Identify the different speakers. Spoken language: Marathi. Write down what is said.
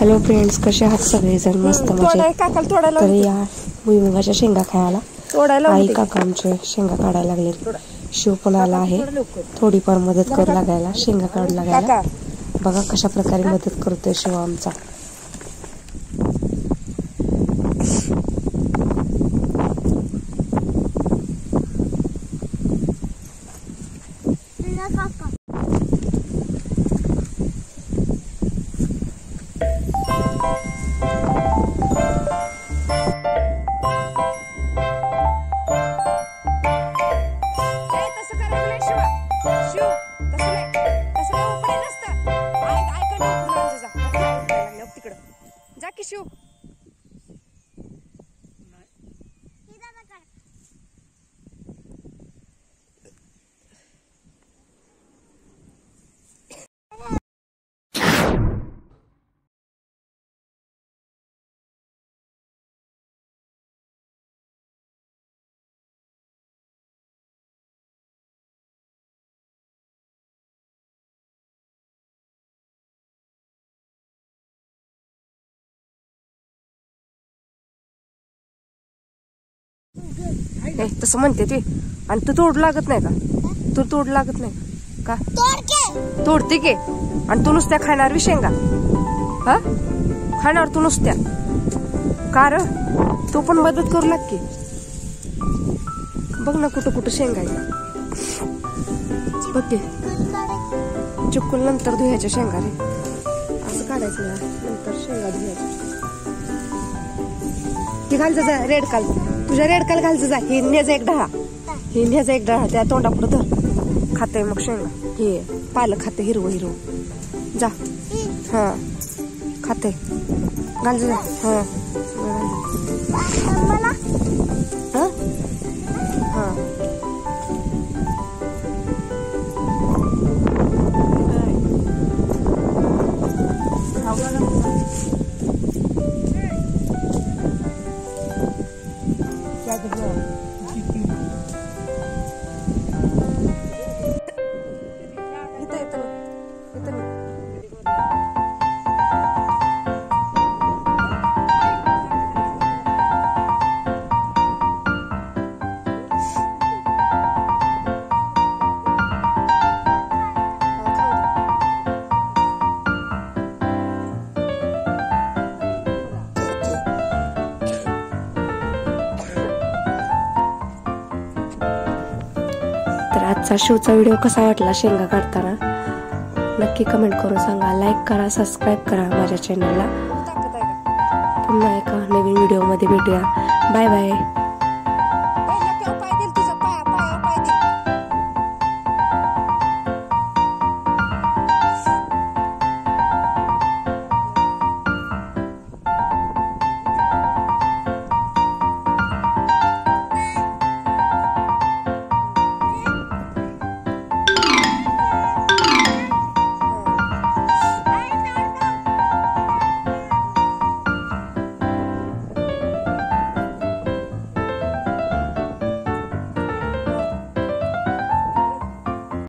Speaker 1: हॅलो फ्रेंड्स कसे आहात सगळेजण मस्त
Speaker 2: तोडायला
Speaker 1: तर. या भुईमुगाच्या शेंगा खायला.
Speaker 2: तोडायला
Speaker 1: आई. काका आमचे शेंगा काढायला लागले शिव पण आला आहे. थोडीफार मदत करू लागायला शेंगा काढू लागायला. बघा कशा प्रकारे मदत करतोय शिव आमचा.
Speaker 2: जा की ए, तसं म्हणते ते. आणि तू तोड लागत नाही का? तू तोड लागत नाही का? तोडते की. आणि तू नुसत्या खाणार बी शेंगा. हा? खाणार तू नुसत्या. का र? तू पण मदत करू लाग की. बघ ना कुठं कुठं शेंगा आहे बघ की. चिकूल नंतर धुयाच्या शेंगा रे. असं काढायचं नंतर शेंगा धुयाच्या. घालचं जा रेड काल तुझ्या रेडकाला घालचं जा. हिंड्याचा एक डहा हिंड्याचा एक डहा त्या तोंडापुढं धर. खाते मग शेंगा. हे पालक खाते हिरवं हिरवं. जा. हा. खाते घालचं जा. हा.
Speaker 1: आजचा शोचा व्हिडिओ कसा वाटला शेंगा काढताना? नक्की कमेंट करून सांगा. लाईक करा सबस्क्राईब करा माझ्या चॅनलला पुन्हा एका नवीन व्हिडिओमध्ये भेटूया. Bye bye